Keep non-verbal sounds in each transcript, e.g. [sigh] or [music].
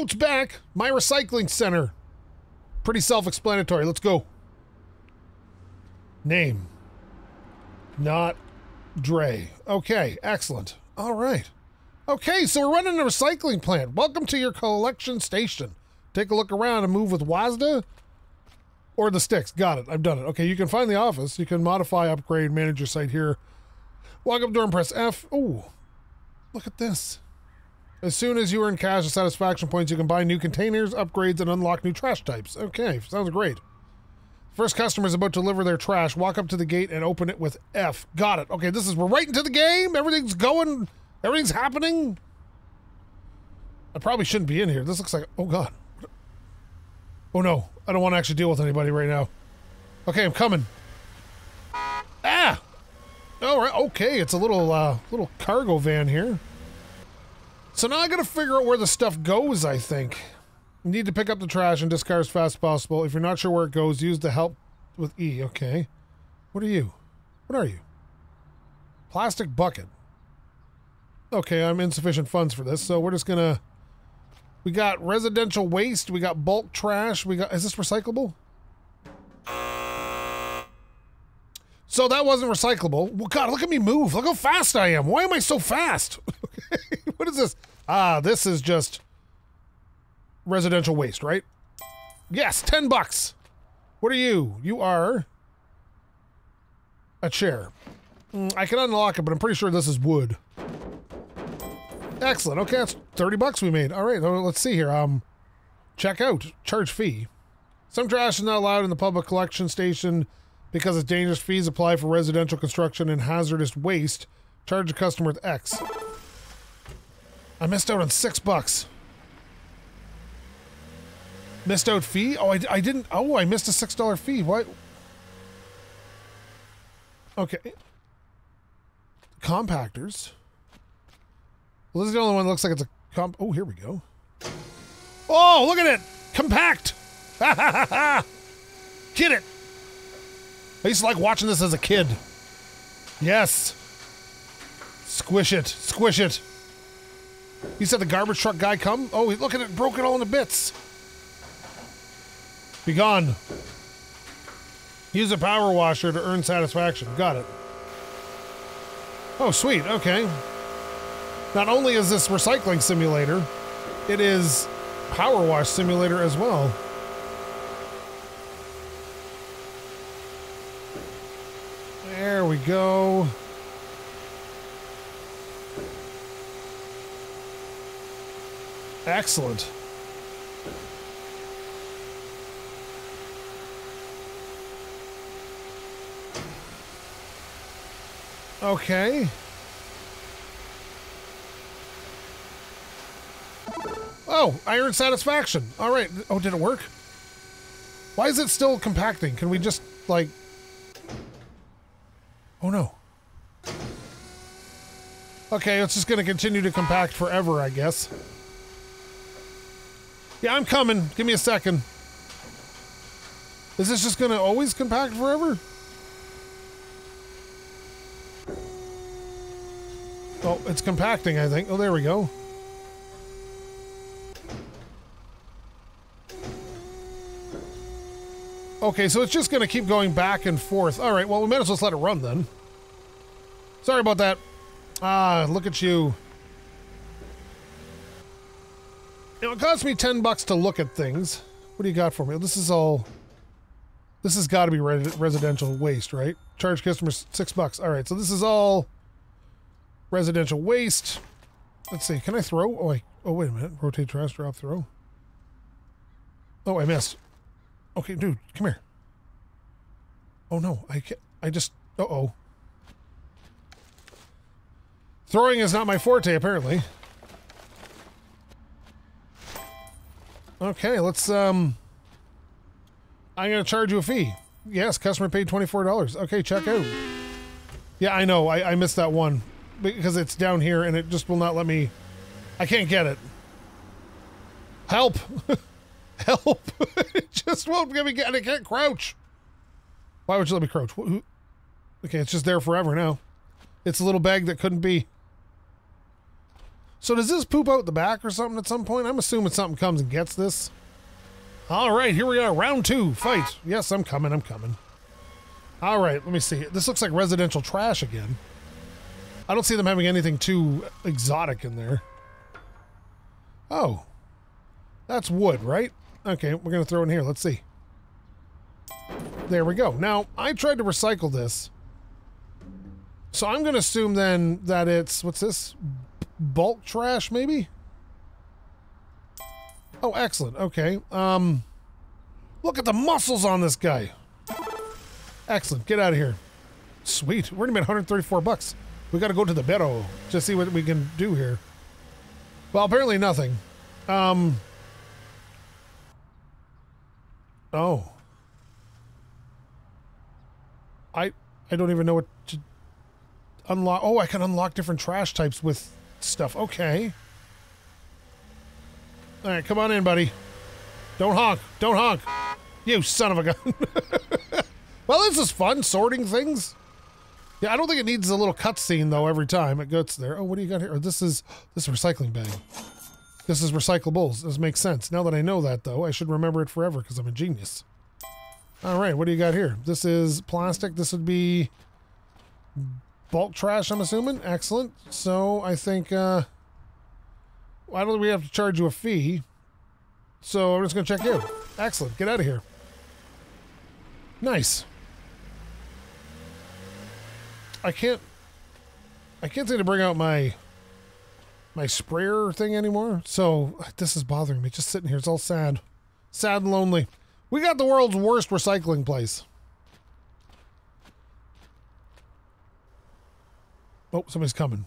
Back. My recycling center. Pretty self-explanatory. Let's go. Name. Not Dre. Okay, excellent. All right. Okay, so we're running a recycling plant. Welcome to your collection station. Take a look around and move with WASDA or the sticks. Got it. I've done it. Okay, you can find the office. You can modify, upgrade, manage your site here. Walk up door and press F. Oh, look at this. As soon as you earn cash and satisfaction points, you can buy new containers, upgrades, and unlock new trash types. Okay, sounds great. First customer is about to deliver their trash. Walk up to the gate and open it with F. Got it. Okay, this is we're right into the game. Everything's going. Everything's happening. I probably shouldn't be in here. This looks like oh god. Oh no, I don't want to actually deal with anybody right now. Okay, I'm coming. Ah. All right. Okay, it's a little uh, little cargo van here. So now I gotta figure out where the stuff goes. I think. You need to pick up the trash and discard as fast as possible. If you're not sure where it goes, use the help with E. Okay. What are you? What are you? Plastic bucket. Okay, I'm insufficient funds for this, so we're just gonna. We got residential waste. We got bulk trash. We got. Is this recyclable? So that wasn't recyclable. Well, God, look at me move. Look how fast I am. Why am I so fast? [laughs] what is this? Ah, this is just residential waste, right? Yes, 10 bucks. What are you? You are a chair. Mm, I can unlock it, but I'm pretty sure this is wood. Excellent. Okay, that's 30 bucks we made. All right, let's see here. Um, check out. Charge fee. Some trash is not allowed in the public collection station because it's dangerous. Fees apply for residential construction and hazardous waste. Charge the customer with X. I missed out on six bucks. Missed out fee? Oh, I, I didn't. Oh, I missed a six dollar fee. What? Okay. Compactors. Well, this is the only one that looks like it's a comp. Oh, here we go. Oh, look at it! Compact! Ha ha ha ha! Get it! I used to like watching this as a kid. Yes. Squish it. Squish it. You said the garbage truck guy come? Oh, he look at it. Broke it all into bits. Be gone. Use a power washer to earn satisfaction. Got it. Oh, sweet. Okay. Not only is this recycling simulator, it is power wash simulator as well. There we go. Excellent. Okay. Oh, iron satisfaction. All right. Oh, did it work? Why is it still compacting? Can we just, like... Oh, no. Okay, it's just going to continue to compact forever, I guess. Yeah, I'm coming. Give me a second. Is this just going to always compact forever? Oh, it's compacting, I think. Oh, there we go. Okay, so it's just going to keep going back and forth. All right, well, we might as well let it run then. Sorry about that. Ah, look at you. It cost me 10 bucks to look at things. What do you got for me? This is all... This has got to be residential waste, right? Charge customers 6 bucks. All right, so this is all residential waste. Let's see, can I throw? Oh, wait, oh, wait a minute. Rotate trash, drop, throw. Oh, I missed. Okay, dude, come here. Oh no, I can't, I just, uh-oh. Throwing is not my forte, apparently. Okay, let's, um... I'm gonna charge you a fee. Yes, customer paid $24. Okay, check out. Yeah, I know, I, I missed that one. Because it's down here and it just will not let me... I can't get it. Help! [laughs] Help! [laughs] it just won't let me get I can't crouch. Why would you let me crouch? Okay, it's just there forever now. It's a little bag that couldn't be. So does this poop out the back or something at some point? I'm assuming something comes and gets this. All right, here we are, round two, fight. Yes, I'm coming, I'm coming. All right, let me see. This looks like residential trash again. I don't see them having anything too exotic in there. Oh, that's wood, right? Okay, we're going to throw in here. Let's see. There we go. Now, I tried to recycle this. So I'm going to assume then that it's, what's this? Bulk trash, maybe? Oh, excellent. Okay. Um, look at the muscles on this guy. Excellent. Get out of here. Sweet. We're going to make 134 bucks. We got to go to the Barrow to see what we can do here. Well, apparently nothing. Um. Oh. I I don't even know what to unlock. Oh, I can unlock different trash types with stuff. Okay. All right, come on in, buddy. Don't honk. Don't honk. You son of a gun. [laughs] well, this is fun, sorting things. Yeah, I don't think it needs a little cutscene though every time it gets there. Oh, what do you got here? Oh, this is this is recycling bag. This is recyclables. This makes sense. Now that I know that though, I should remember it forever because I'm a genius. All right, what do you got here? This is plastic. This would be bulk trash, I'm assuming. Excellent. So I think, uh, why don't we have to charge you a fee? So I'm just to check you. Excellent. Get out of here. Nice. I can't, I can't seem to bring out my, my sprayer thing anymore. So this is bothering me. Just sitting here. It's all sad. Sad and lonely. We got the world's worst recycling place. Oh, somebody's coming.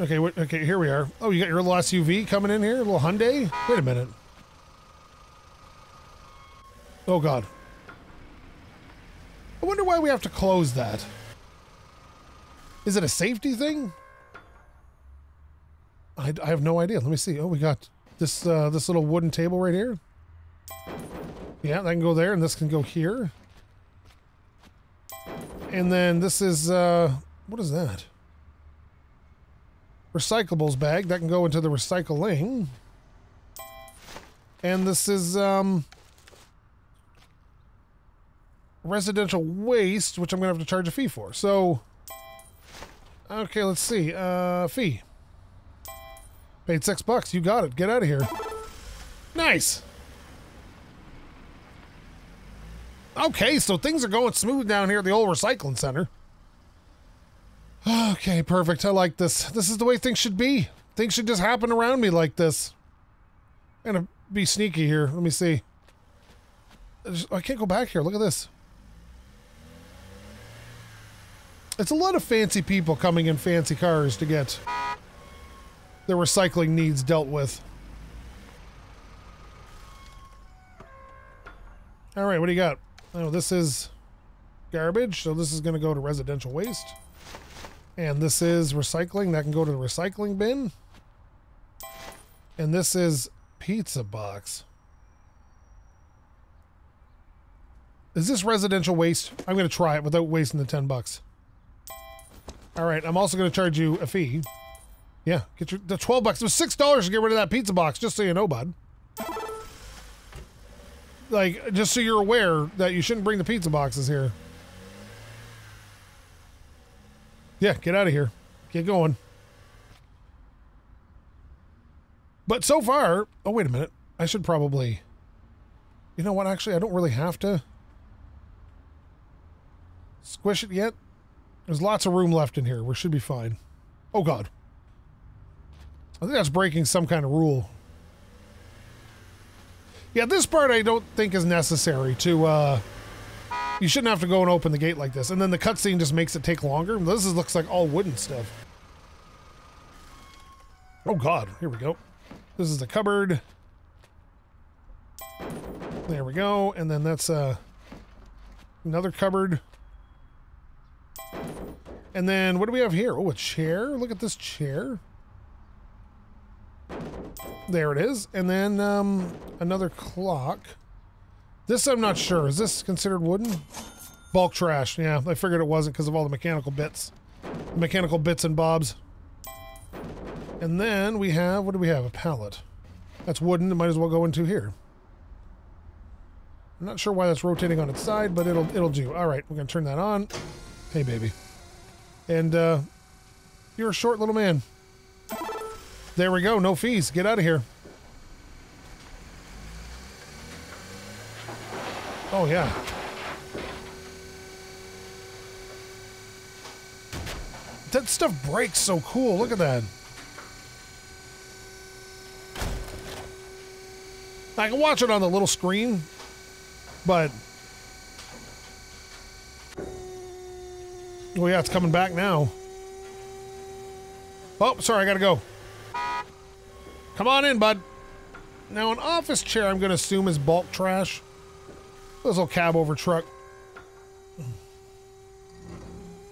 Okay, okay, here we are. Oh, you got your little SUV coming in here? Little Hyundai? Wait a minute. Oh, God. I wonder why we have to close that. Is it a safety thing? I, I have no idea. Let me see. Oh, we got this uh, this little wooden table right here. Yeah, that can go there, and this can go here. And then this is, uh, what is that? Recyclables bag. That can go into the recycling. And this is, um, residential waste, which I'm going to have to charge a fee for. So, okay, let's see. Uh, fee. Paid six bucks. You got it. Get out of here. Nice. Okay, so things are going smooth down here at the old recycling center. Okay, perfect. I like this. This is the way things should be. Things should just happen around me like this. I'm gonna be sneaky here. Let me see. I can't go back here. Look at this. It's a lot of fancy people coming in fancy cars to get their recycling needs dealt with. All right, what do you got? Oh, this is garbage, so this is going to go to residential waste. And this is recycling, that can go to the recycling bin. And this is pizza box. Is this residential waste? I'm going to try it without wasting the 10 bucks. All right, I'm also going to charge you a fee. Yeah, get your the 12 bucks. It was $6 to get rid of that pizza box, just so you know, bud like just so you're aware that you shouldn't bring the pizza boxes here. Yeah, get out of here. Get going. But so far, oh wait a minute. I should probably You know what actually I don't really have to squish it yet. There's lots of room left in here. We should be fine. Oh god. I think that's breaking some kind of rule. Yeah, this part I don't think is necessary to, uh... You shouldn't have to go and open the gate like this. And then the cutscene just makes it take longer. This is, looks like all wooden stuff. Oh god, here we go. This is the cupboard. There we go. And then that's, uh... Another cupboard. And then, what do we have here? Oh, a chair. Look at this chair. There it is. And then um, another clock. This I'm not sure. Is this considered wooden? Bulk trash. Yeah, I figured it wasn't because of all the mechanical bits. mechanical bits and bobs. And then we have, what do we have? A pallet. That's wooden. It might as well go into here. I'm not sure why that's rotating on its side, but it'll it'll do. All right, we're gonna turn that on. Hey, baby. And uh, you're a short little man. There we go. No fees. Get out of here. Oh yeah. That stuff breaks so cool. Look at that. I can watch it on the little screen, but oh yeah, it's coming back now. Oh, sorry, I gotta go. Come on in, bud. Now, an office chair, I'm gonna assume is bulk trash. This little cab over truck.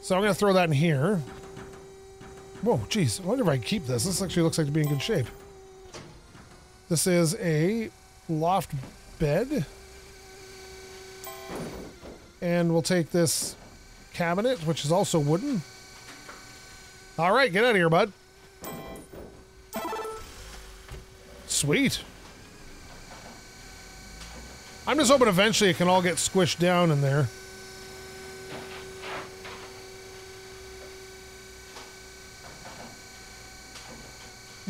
So I'm gonna throw that in here. Whoa, jeez. I wonder if I can keep this. This actually looks like to be in good shape. This is a loft bed. And we'll take this cabinet, which is also wooden. All right, get out of here, bud. Sweet. I'm just hoping eventually it can all get squished down in there.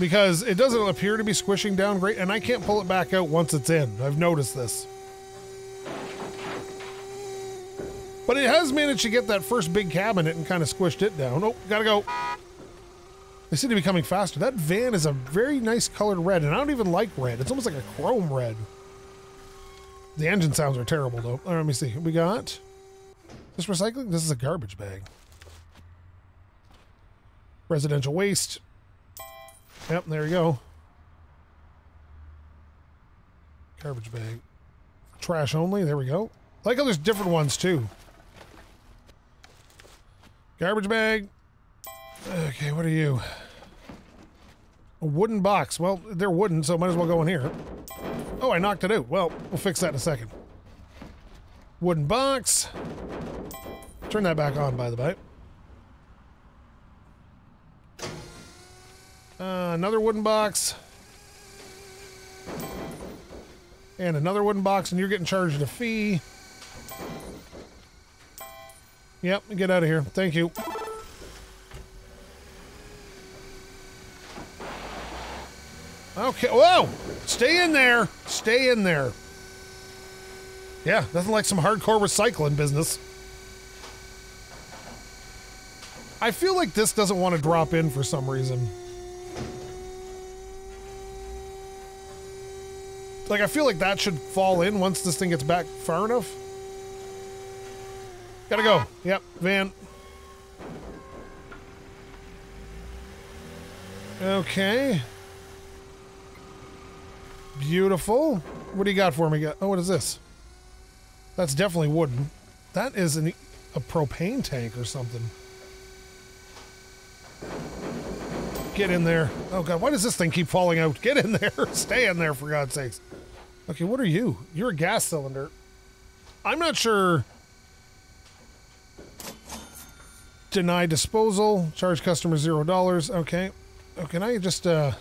Because it doesn't appear to be squishing down great, and I can't pull it back out once it's in. I've noticed this. But it has managed to get that first big cabinet and kind of squished it down. Oh, gotta go. They seem to be coming faster. That van is a very nice colored red, and I don't even like red. It's almost like a chrome red. The engine sounds are terrible, though. Right, let me see. We got this recycling. This is a garbage bag. Residential waste. Yep, there you go. Garbage bag. Trash only. There we go. I like how there's different ones too. Garbage bag. Okay, what are you? A wooden box. Well, they're wooden, so might as well go in here. Oh, I knocked it out. Well, we'll fix that in a second. Wooden box. Turn that back on, by the way. Uh, another wooden box. And another wooden box, and you're getting charged a fee. Yep, get out of here. Thank you. Okay. Whoa! Stay in there. Stay in there. Yeah, nothing like some hardcore recycling business. I feel like this doesn't want to drop in for some reason. Like, I feel like that should fall in once this thing gets back far enough. Gotta go. Yep, van. Okay. Beautiful. What do you got for me? Oh, what is this? That's definitely wooden. That is an, a propane tank or something. Get in there. Oh god, why does this thing keep falling out? Get in [laughs] there. Stay in there for God's sakes. Okay, what are you? You're a gas cylinder. I'm not sure. Deny disposal. Charge customer zero dollars. Okay. Oh, can I just uh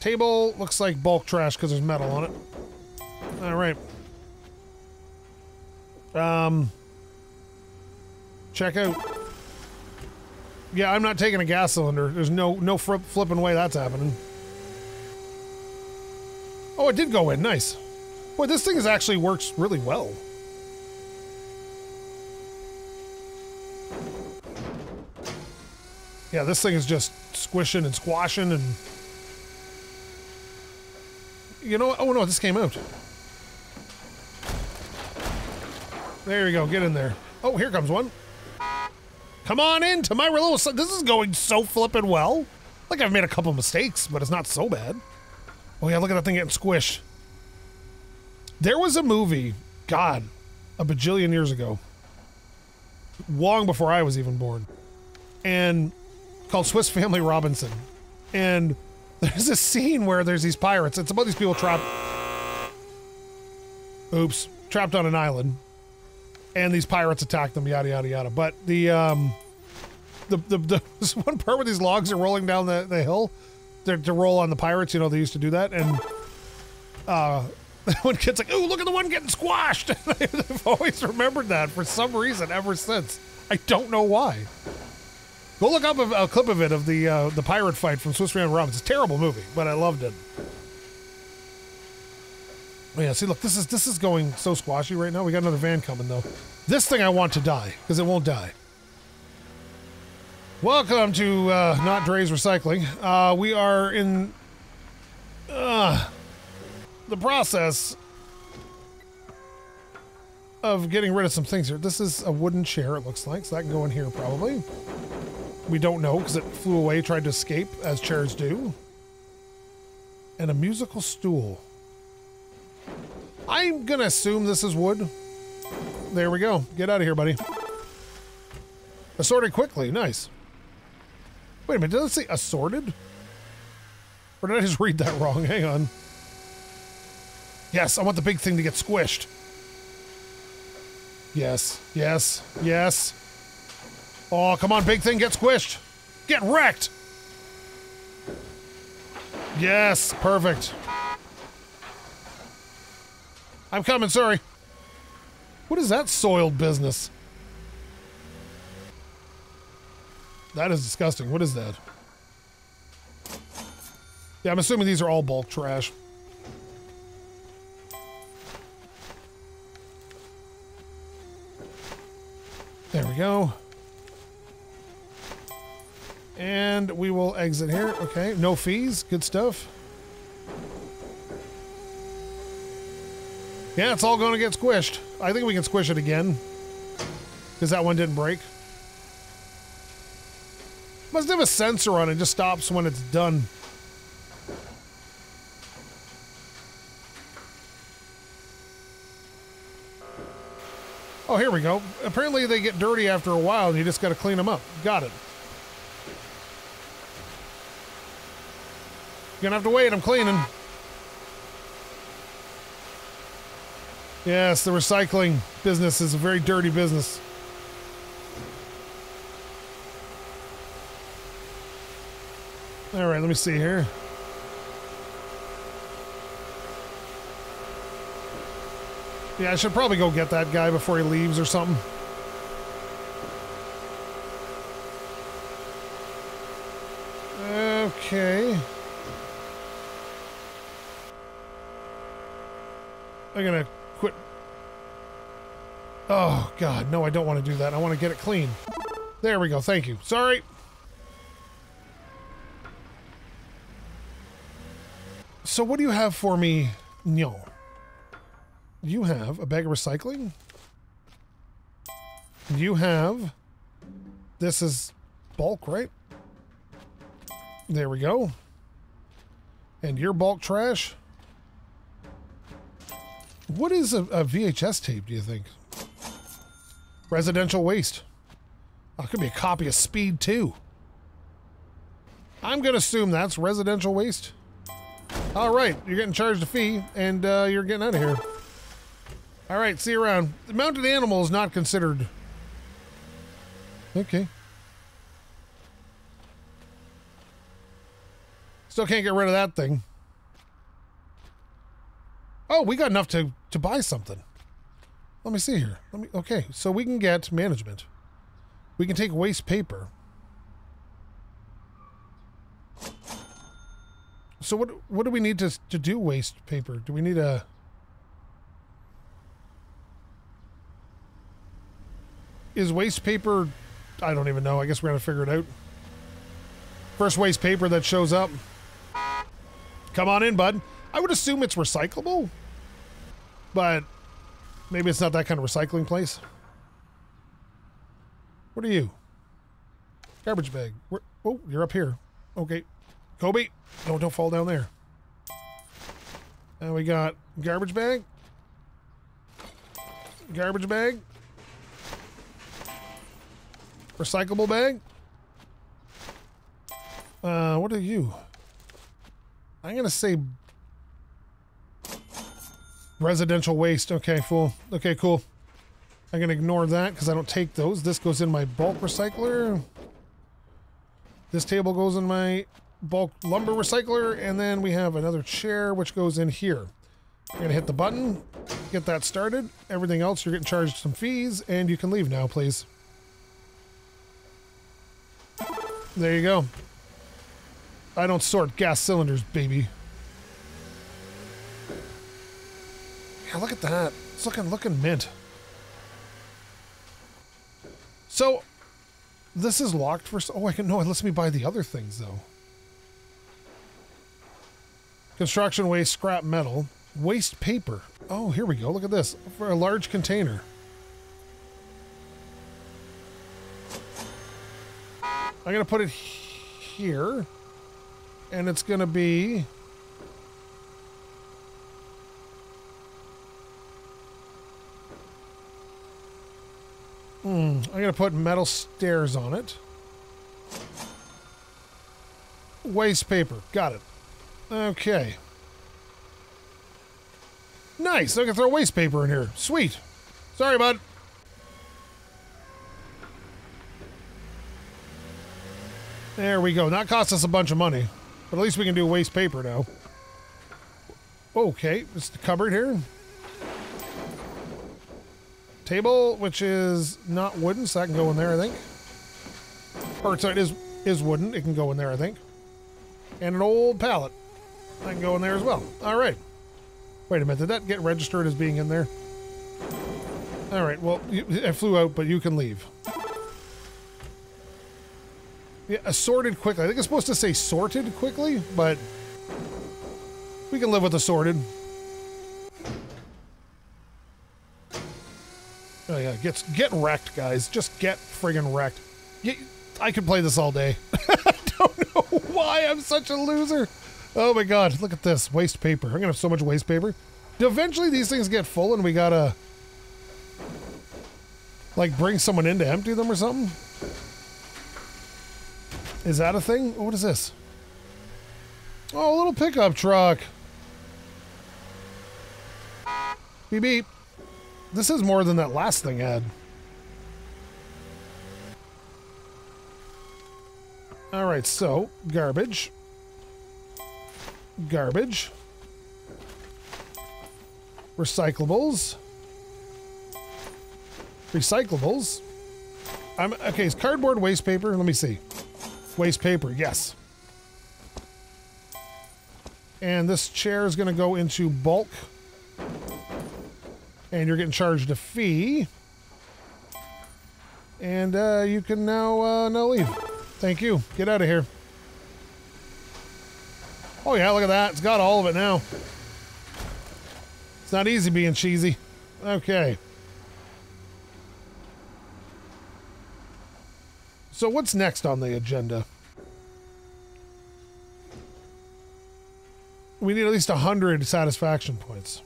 Table looks like bulk trash because there's metal on it. All right. Um, check out. Yeah, I'm not taking a gas cylinder. There's no no flipping way that's happening. Oh, it did go in. Nice. Boy, this thing is actually works really well. Yeah, this thing is just squishing and squashing and you know what? Oh no, this came out. There you go. Get in there. Oh, here comes one. Come on into my little. This is going so flippin' well. Like I've made a couple mistakes, but it's not so bad. Oh yeah, look at that thing getting squished. There was a movie, God, a bajillion years ago, long before I was even born, and called Swiss Family Robinson, and there's a scene where there's these pirates. It's about these people trapped. Oops. Trapped on an island. and these pirates attack them. Yada yada yada. But the um, the the, the [laughs] this one part where these logs are rolling down the, the hill to, to roll on the pirates. You know they used to do that, and uh, [laughs] one kid's like, "Ooh, look at the one getting squashed." [laughs] I've always remembered that for some reason ever since. I don't know why. Go look up a, a clip of it of the uh, the pirate fight from Swiss Family Robinson. It's a terrible movie, but I loved it. Oh yeah, see, look, this is this is going so squashy right now. We got another van coming though. This thing I want to die because it won't die. Welcome to uh, Not Dre's Recycling. Uh, we are in uh, the process of getting rid of some things here. This is a wooden chair, it looks like, so that can go in here probably. We don't know because it flew away, tried to escape, as chairs do. And a musical stool. I'm gonna assume this is wood. There we go. Get out of here, buddy. Assorted quickly. Nice. Wait a minute. Does it say assorted? Or did I just read that wrong? Hang on. Yes, I want the big thing to get squished. Yes, yes, yes. Oh, come on, big thing, get squished. Get wrecked. Yes, perfect. I'm coming, sorry. What is that soiled business? That is disgusting. What is that? Yeah, I'm assuming these are all bulk trash. There we go. And we will exit here. Okay, no fees. Good stuff. Yeah, it's all going to get squished. I think we can squish it again. Because that one didn't break. Must have a sensor on it. Just stops when it's done. Oh, here we go. Apparently they get dirty after a while and you just got to clean them up. Got it. You're gonna have to wait. I'm cleaning. Yes, the recycling business is a very dirty business. All right, let me see here. Yeah, I should probably go get that guy before he leaves or something. Okay. Gonna quit. Oh, God, no, I don't want to do that. I want to get it clean. There we go, thank you. Sorry. So what do you have for me? No you have a bag of recycling. You have, this is bulk, right? There we go. And your bulk trash. What is a, a VHS tape, do you think? Residential waste. Oh, could be a copy of Speed 2. I'm going to assume that's residential waste. All right, you're getting charged a fee, and uh, you're getting out of here. All right, see you around. The mounted animal is not considered. Okay. Still can't get rid of that thing. Oh, we got enough to, to buy something. Let me see here. Let me okay, so we can get management. We can take waste paper. So what what do we need to to do waste paper? Do we need a Is waste paper... I don't even know. I guess we're going to figure it out. First waste paper that shows up. Come on in, bud. I would assume it's recyclable. But maybe it's not that kind of recycling place. What are you? Garbage bag. Where, oh, you're up here. Okay. Kobe, no, don't fall down there. And we got garbage bag. Garbage bag. Recyclable bag? Uh, what are you? I'm gonna say residential waste. Okay, cool. Okay, cool. I'm going to ignore that because I don't take those. This goes in my bulk recycler. This table goes in my bulk lumber recycler. And then we have another chair which goes in here. You're going to hit the button, get that started. Everything else, you're getting charged some fees, and you can leave now, please. There you go. I don't sort gas cylinders, baby. Yeah, look at that. It's looking looking mint. So, this is locked for... Oh, I can... No, it lets me buy the other things, though. Construction waste, scrap metal, waste paper. Oh, here we go. Look at this. For a large container. I'm to put it here. And it's to be... I'm going to put metal stairs on it. Waste paper. Got it. Okay. Nice. I can throw waste paper in here. Sweet. Sorry, bud. There we go. That cost us a bunch of money. But at least we can do waste paper now. Okay. It's the cupboard here table, which is not wooden, so that can go in there, I think. Or sorry, it is, is wooden. It can go in there, I think. And an old pallet. That can go in there as well. All right. Wait a minute. Did that get registered as being in there? All right. Well, I flew out, but you can leave. Yeah, assorted quickly. I think it's supposed to say sorted quickly, but we can live with assorted. Yeah, get get wrecked, guys. Just get friggin' wrecked. I could play this all day. I [laughs] don't know why I'm such a loser. Oh my god, look at this waste paper. I'm gonna have so much waste paper. Eventually, these things get full, and we gotta like bring someone in to empty them or something. Is that a thing? What is this? Oh, a little pickup truck. Beep beep. This is more than that last thing had. Alright, so, garbage. Garbage. Recyclables. Recyclables. I'm okay, it's cardboard waste paper. Let me see. Waste paper, yes. And this chair is going to go into bulk and you're getting charged a fee. And uh, you can now uh, now leave. Thank you. Get out of here. Oh yeah, look at that. It's got all of it now. It's not easy being cheesy. Okay. So what's next on the agenda? We need at least 100 satisfaction points.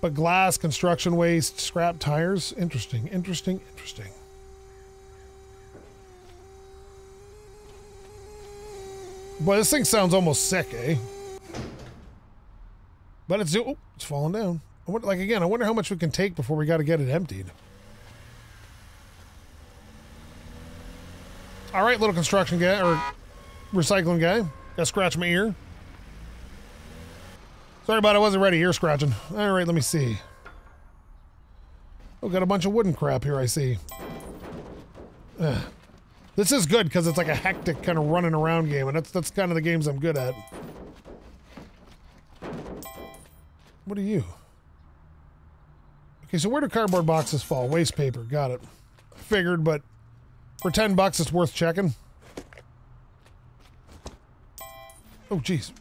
But glass, construction waste, scrap tires. Interesting, interesting, interesting. Boy, this thing sounds almost sick, eh? But it's oh, it's falling down. Wonder, like again, I wonder how much we can take before we got to get it emptied. All right, little construction guy or recycling guy. Got to scratch my ear. Sorry about it, I wasn't ready. Ear scratching. All right, let me see. Oh, got a bunch of wooden crap here, I see. Ugh. This is good because it's like a hectic kind of running around game, and that's that's kind of the games I'm good at. What are you? Okay, so where do cardboard boxes fall? Waste paper. Got it. Figured, but for 10 bucks, it's worth checking. Oh, jeez.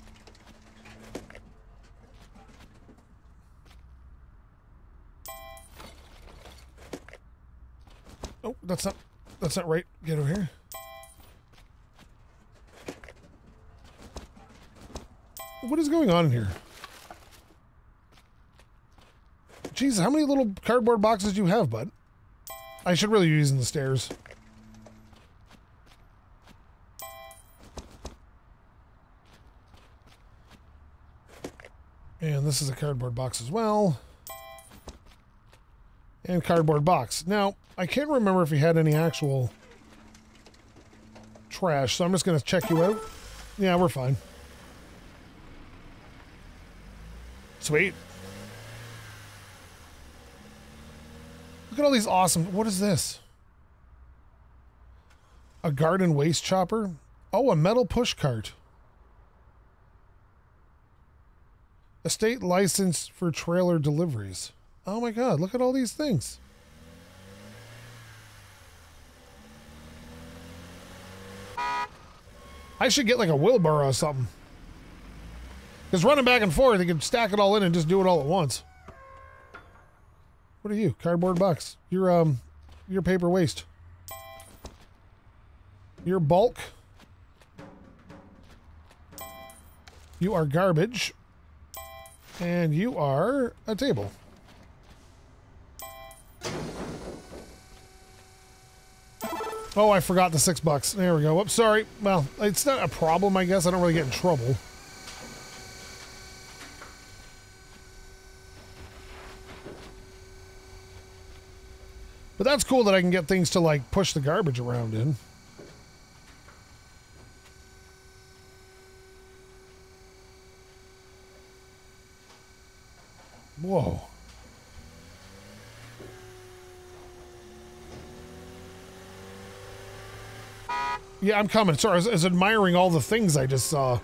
That's not that's not right. Get over here. What is going on in here? Jesus, how many little cardboard boxes do you have, bud? I should really be using the stairs. And this is a cardboard box as well. And cardboard box. Now, I can't remember if he had any actual trash, so I'm just going to check you out. Yeah, we're fine. Sweet. Look at all these awesome... What is this? A garden waste chopper? Oh, a metal push cart. A state license for trailer deliveries. Oh my god, look at all these things. I should get like a wheelbarrow or something. Because running back and forth, you can stack it all in and just do it all at once. What are you? Cardboard box. You're um you're paper waste. You're bulk. You are garbage. And you are a table. Oh, I forgot the six bucks. There we go. Whoops, sorry. Well, it's not a problem, I guess. I don't really get in trouble. But that's cool that I can get things to, like, push the garbage around in. Whoa. Yeah, I'm coming. Sorry, I was, I was, admiring all the things I just saw.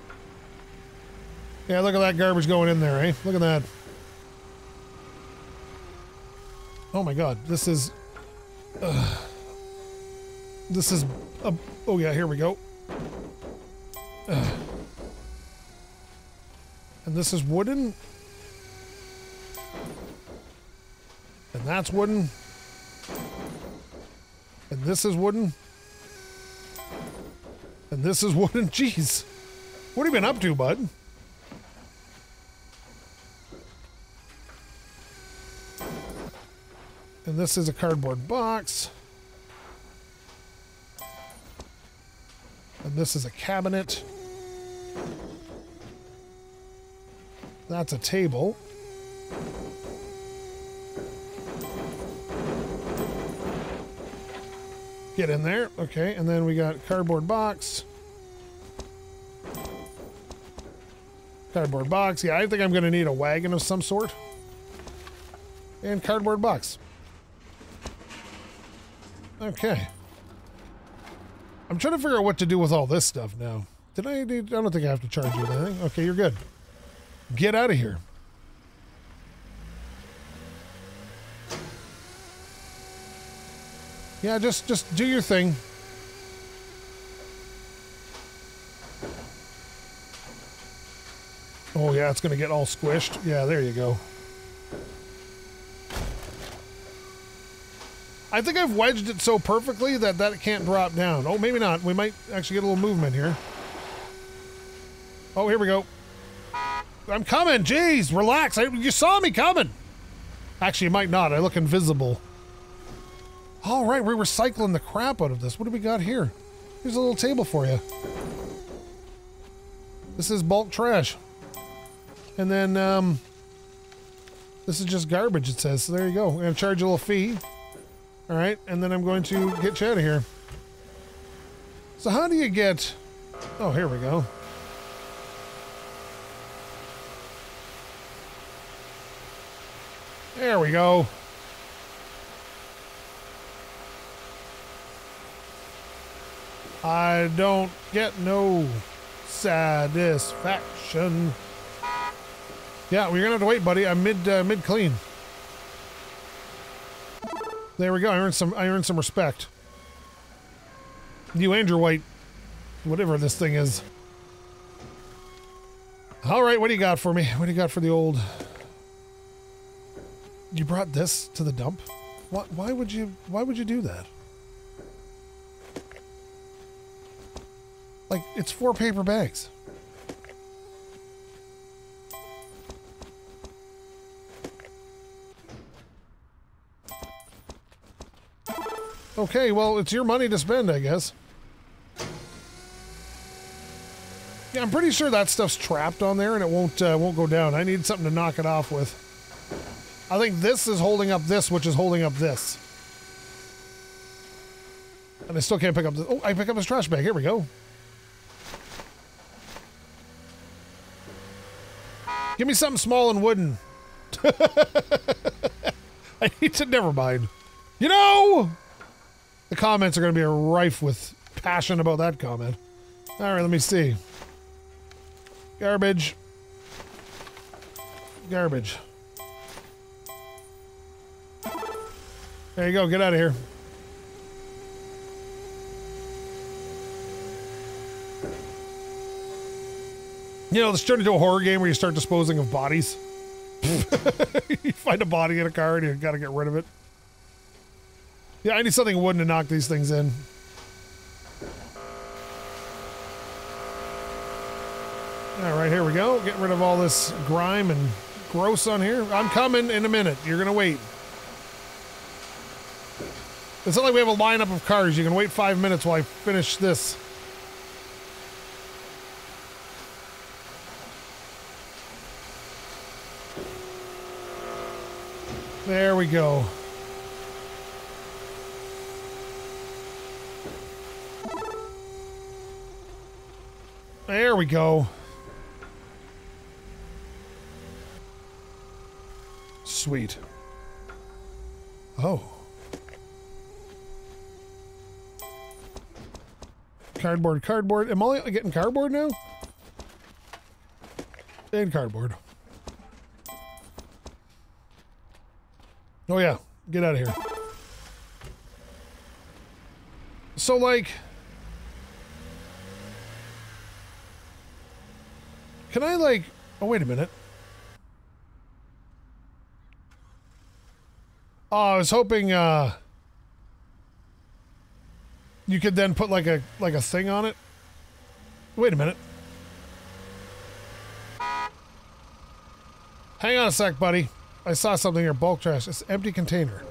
Yeah, look at that garbage going in there, eh? Look at that. Oh my god, this is... Uh, this is... Oh yeah, here we go. Uh, and this is wooden? And that's wooden? And this is wooden? This is wooden. [laughs] Jeez. What have you been up to, bud? And this is a cardboard box. And this is a cabinet. That's a table. Get in there. Okay, and then we got cardboard box. Cardboard box. Yeah, I think I'm going to need a wagon of some sort. And cardboard box. Okay. I'm trying to figure out what to do with all this stuff now. Did I? I don't think I have to charge you anything. Okay, you're good. Get out of here. Yeah, just just do your thing. Oh yeah, it's gonna get all squished. Yeah, there you go. I think I've wedged it so perfectly that that can't drop down. Oh, maybe not. We might actually get a little movement here. Oh, here we go. I'm coming. Jeez, relax. I, you saw me coming. Actually, you might not. I look invisible. All right, we're recycling the crap out of this. What do we got here? Here's a little table for you. This is bulk trash. And then, um, this is just garbage, it says. So there you go. I'm going to charge a little fee. All right, and then I'm going to get you out of here. So how do you get... Oh, here we go. There we go. I don't get no satisfaction. Yeah, we're gonna have to wait, buddy. I'm mid uh, mid clean. There we go. I earned some. I earned some respect. You Andrew white, whatever this thing is. All right, what do you got for me? What do you got for the old? You brought this to the dump. Why? Why would you? Why would you do that? Like, it's four paper bags. Okay, well, it's your money to spend, I guess. Yeah, I'm pretty sure that stuff's trapped on there and it won't uh, won't go down. I need something to knock it off with. I think this is holding up this, which is holding up this. And I still can't pick up the... Oh, I pick up his trash bag. Here we go. Give me something small and wooden. [laughs] I need to... Never mind. You know! The comments are going to be rife with passion about that comment. All right, let me see. Garbage. Garbage. There you go. Get out of here. You know, this turned into a horror game where you start disposing of bodies. [laughs] you find a body in a car and you gotta get rid of it. Yeah, I need something wooden to knock these things in. All right, here we go. Get rid of all this grime and gross on here. I'm coming in a minute. You're gonna wait. It's not like we have a lineup of cars. You can wait five minutes while I finish this. There we go. There we go. Sweet. Oh. Cardboard, cardboard. Am I getting cardboard now? And cardboard. Oh yeah, get out of here. So like... Can I like... Oh, wait a minute. Oh, I was hoping, uh... You could then put like a like a thing on it. Wait a minute. Hang on a sec, buddy. I saw something here. Bulk trash. It's empty container.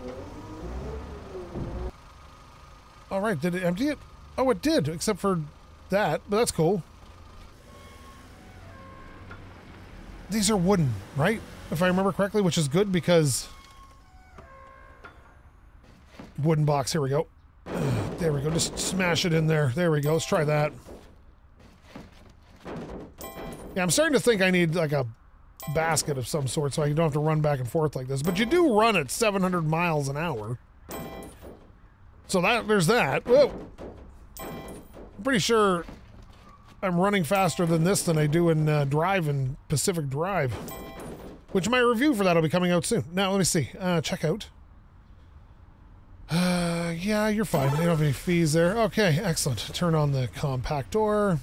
All right. Did it empty it? Oh, it did, except for that. But that's cool. These are wooden, right? If I remember correctly, which is good because... Wooden box. Here we go. [sighs] There we go. Just smash it in there. There we go. Let's try that. Yeah, I'm starting to think I need like a basket of some sort so I don't have to run back and forth like this. But you do run at 700 miles an hour. So that there's that. Whoa. I'm pretty sure I'm running faster than this than I do in uh, Drive in Pacific Drive. Which my review for that will be coming out soon. Now, let me see. Uh, check out. Uh, yeah, you're fine. You don't have any fees there. Okay, excellent. Turn on the compact door.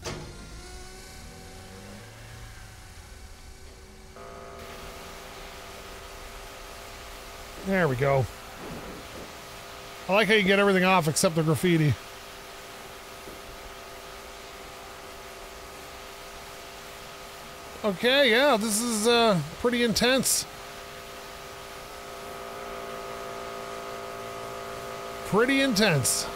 There we go. I like how you get everything off except the graffiti. Okay, yeah, this is uh, pretty intense. Pretty intense.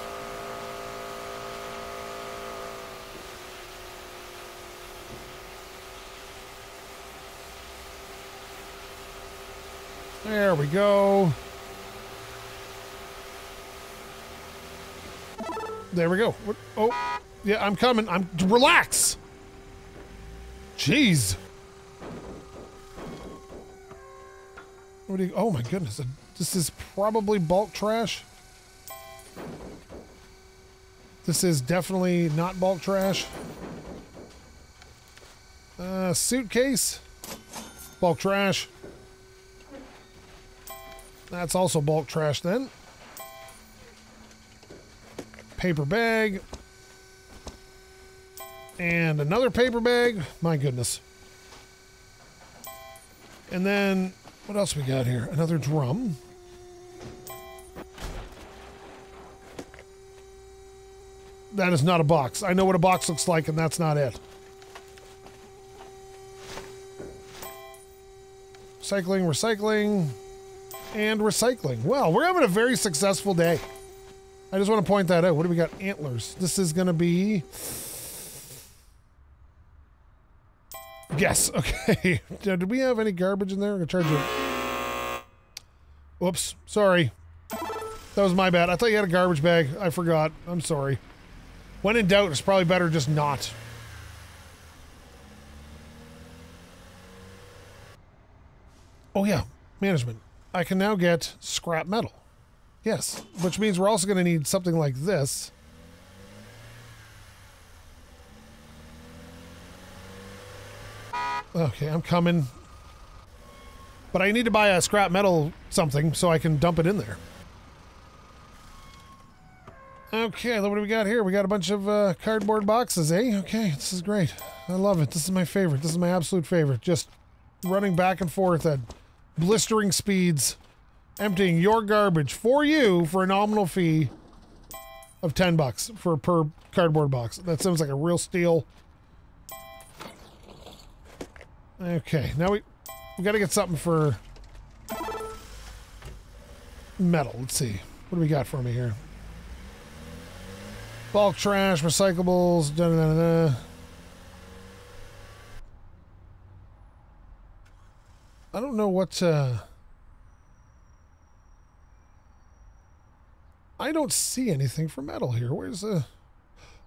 There we go. There we go. Oh, yeah, I'm coming. I'm relax. Jeez. What do you, oh my goodness. This is probably bulk trash. This is definitely not bulk trash. Uh, suitcase. Bulk trash. That's also bulk trash then. Paper bag. And another paper bag. My goodness. And then, what else we got here? Another drum. That is not a box. I know what a box looks like, and that's not it. Recycling, recycling and recycling. Well, we're having a very successful day. I just want to point that out. What do we got? Antlers. This is going to be Yes. [laughs] Okay. Did we have any garbage in there? I'm gonna charge you. Whoops. Sorry. That was my bad. I thought you had a garbage bag. I forgot. I'm sorry. When in doubt, it's probably better just not. Oh yeah, management. I can now get scrap metal. Yes, which means we're also going to need something like this. Okay, I'm coming. But I need to buy a scrap metal something so I can dump it in there. Okay, what do we got here. We got a bunch of uh, cardboard boxes, eh? Okay, this is great. I love it. This is my favorite. This is my absolute favorite. Just running back and forth at blistering speeds, emptying your garbage for you for a nominal fee of 10 bucks for per cardboard box. That sounds like a real steal. Okay, now we we got to get something for metal. Let's see. What do we got for me here? Bulk trash, recyclables, da da da da. I don't know what uh I don't see anything for metal here. Where's the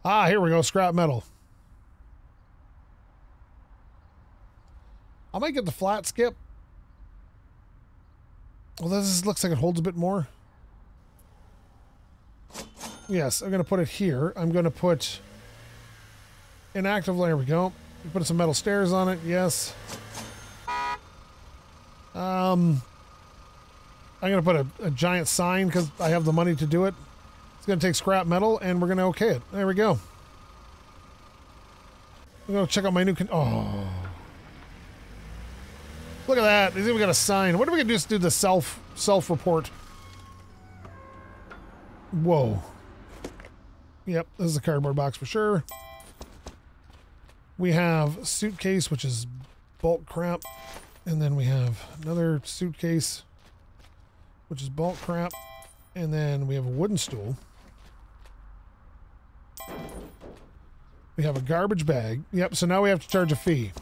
Ah, here we go, scrap metal. I might get the flat skip. Well, this looks like it holds a bit more. Yes, I'm going to put it here. I'm going to put inactive. There we go. Put some metal stairs on it. Yes. Um, I'm going to put a, a giant sign because I have the money to do it. It's going to take scrap metal, and we're going to okay it. There we go. I'm going to check out my new... Con oh. Look at that. He's even got a sign. What are we gonna do? Just do the self self report. Whoa. Yep, this is a cardboard box for sure. We have suitcase, which is bulk crap. And then we have another suitcase, which is bulk crap. And then we have a wooden stool. We have a garbage bag. Yep, so now we have to charge a fee.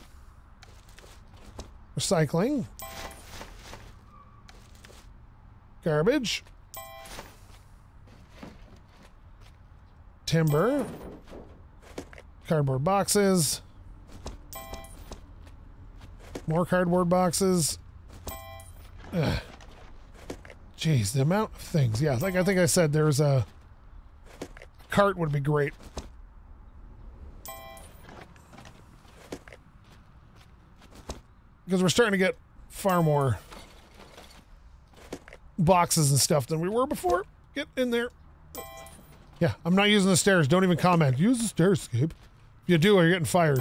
Recycling. Garbage. Timber. Cardboard boxes. More cardboard boxes. Ugh. Jeez, the amount of things. Yeah, like I think I said, there's a, a cart would be great. Because we're starting to get far more boxes and stuff than we were before. Get in there. Yeah, I'm not using the stairs. Don't even comment. Use the stairs, Skape. If you do, you're getting fired.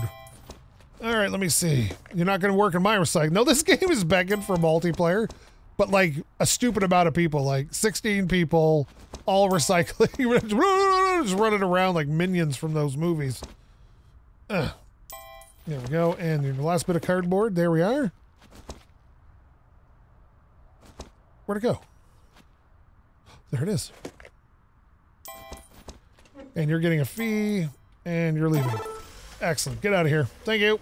All right, let me see. You're not going to work in my recycling. No, this [laughs] game is begging for multiplayer, but like a stupid amount of people, like 16 people, all [laughs] recycling, just running around like minions from those movies. Ugh. There we go. And the last bit of cardboard. There we are. Where'd it go? There it is. And you're getting a fee, and you're leaving. Excellent. Get out of here. Thank you.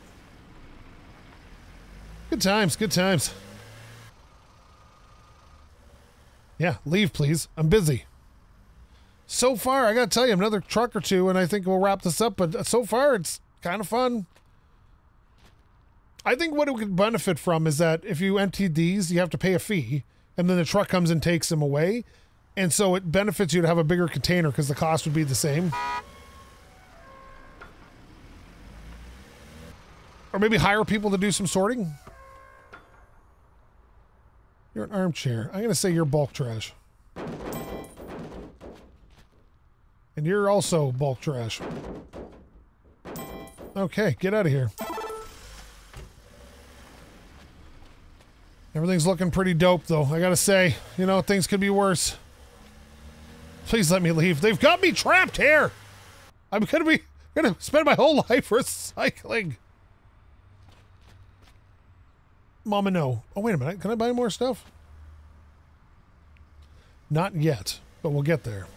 Good times. Good times. Yeah, leave, please. I'm busy. So far, I got to tell you, another truck or two, and I think we'll wrap this up. But so far, it's kind of fun. I think what it would benefit from is that if you empty these, you have to pay a fee, and then the truck comes and takes them away. And so it benefits you to have a bigger container because the cost would be the same. Or maybe hire people to do some sorting. You're an armchair. I'm going to say you're bulk trash. And you're also bulk trash. Okay, get out of here. Everything's looking pretty dope, though. I gotta say, you know, things could be worse. Please let me leave. They've got me trapped here. I'm gonna be gonna spend my whole [laughs] life recycling. Mama, no. Oh, wait a minute. Can I buy more stuff? Not yet, but we'll get there.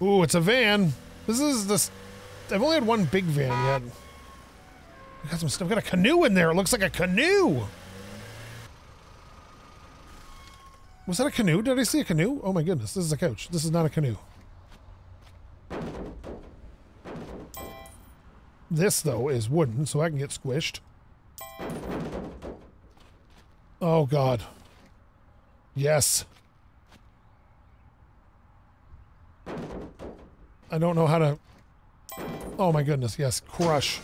Ooh, it's a van. This is this. I've only had one big van yet. We got some stuff. Got a canoe in there. It looks like a canoe. Was that a canoe? Did I see a canoe? Oh my goodness, this is a coach. This is not a canoe. This, though, is wooden, so I can get squished. Oh, God. Yes. I don't know how to... Oh, my goodness. Yes, crush.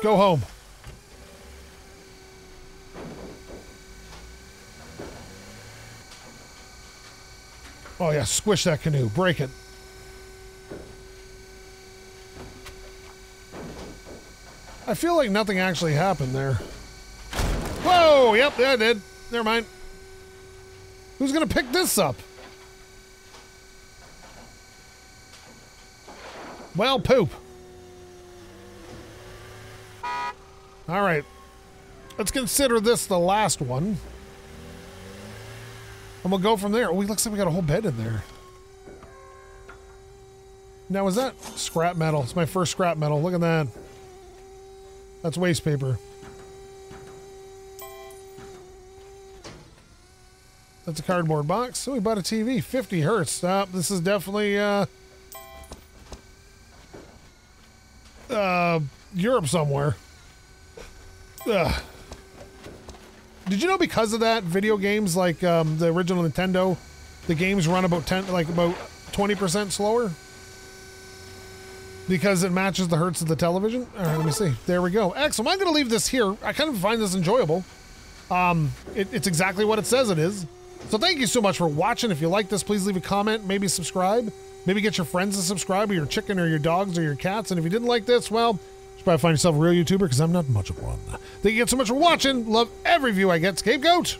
Go home. Oh, yeah, squish that canoe. Break it. I feel like nothing actually happened there. Whoa! Yep, yeah, I did. Never mind. Who's gonna pick this up? Well, poop. All right. Let's consider this the last one. And we'll go from there. Oh, it looks like we got a whole bed in there. Now, is that scrap metal? It's my first scrap metal. Look at that. That's waste paper. That's a cardboard box. So we bought a TV, 50 hertz. Stop. This is definitely uh, uh, Europe somewhere. Ugh. Did you know because of that, video games like um, the original Nintendo, the games run about 10, like about 20% slower? because it matches the hertz of the television. All right, let me see. There we go. Excellent. I'm going to leave this here. I kind of find this enjoyable. Um, it, it's exactly what it says it is. So thank you so much for watching. If you like this, please leave a comment, maybe subscribe, maybe get your friends to subscribe, or your chicken, or your dogs, or your cats. And if you didn't like this, well, should probably find yourself a real YouTuber because I'm not much of one. Thank you guys so much for watching. Love every view I get. SkapeGote.